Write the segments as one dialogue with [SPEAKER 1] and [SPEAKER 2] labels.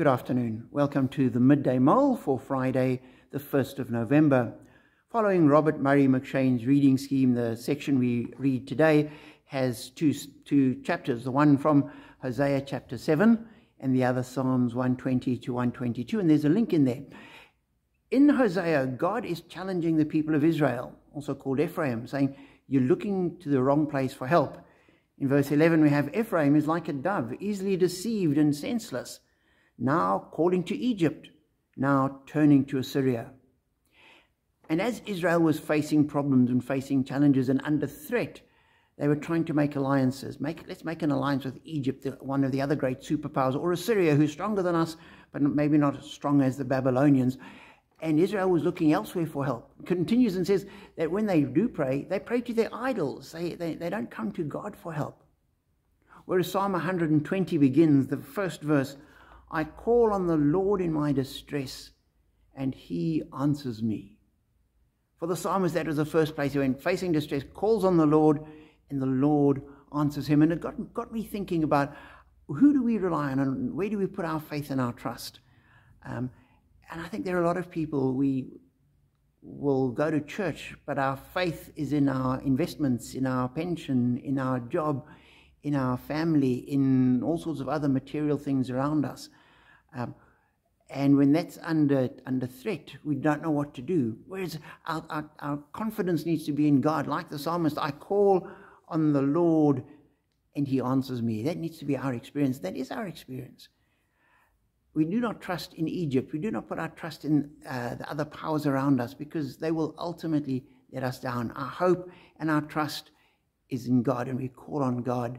[SPEAKER 1] Good afternoon. Welcome to the Midday Mull for Friday, the 1st of November. Following Robert Murray M'Cheyne's reading scheme, the section we read today has two, two chapters the one from Hosea chapter 7 and the other Psalms 120 to 122, and there's a link in there. In Hosea, God is challenging the people of Israel, also called Ephraim, saying, You're looking to the wrong place for help. In verse 11, we have Ephraim is like a dove, easily deceived and senseless now calling to Egypt, now turning to Assyria. And as Israel was facing problems and facing challenges and under threat, they were trying to make alliances. Make, let's make an alliance with Egypt, one of the other great superpowers, or Assyria, who's stronger than us, but maybe not as strong as the Babylonians. And Israel was looking elsewhere for help. Continues and says that when they do pray, they pray to their idols. They, they, they don't come to God for help. Whereas Psalm 120 begins, the first verse, I call on the Lord in my distress, and he answers me. For the psalmist, that was the first place he went, facing distress, calls on the Lord, and the Lord answers him. And it got, got me thinking about who do we rely on and where do we put our faith and our trust? Um, and I think there are a lot of people we will go to church, but our faith is in our investments, in our pension, in our job, in our family, in all sorts of other material things around us. Um, and when that's under, under threat, we don't know what to do. Whereas our, our, our confidence needs to be in God. Like the psalmist, I call on the Lord and he answers me. That needs to be our experience. That is our experience. We do not trust in Egypt. We do not put our trust in uh, the other powers around us because they will ultimately let us down. Our hope and our trust is in God, and we call on God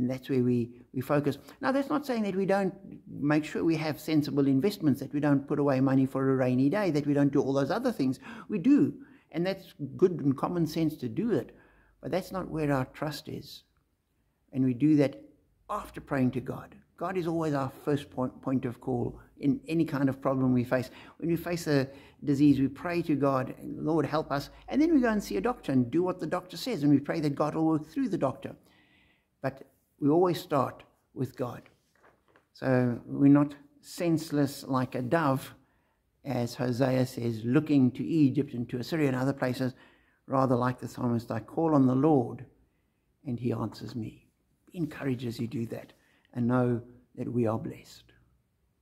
[SPEAKER 1] and that's where we, we focus. Now, that's not saying that we don't make sure we have sensible investments, that we don't put away money for a rainy day, that we don't do all those other things. We do. And that's good and common sense to do it. But that's not where our trust is. And we do that after praying to God. God is always our first point, point of call in any kind of problem we face. When we face a disease, we pray to God, Lord, help us. And then we go and see a doctor and do what the doctor says. And we pray that God will work through the doctor. But we always start with God. So we're not senseless like a dove, as Hosea says, looking to Egypt and to Assyria and other places, rather like the psalmist, I call on the Lord and he answers me. Be encouraged as you do that and know that we are blessed.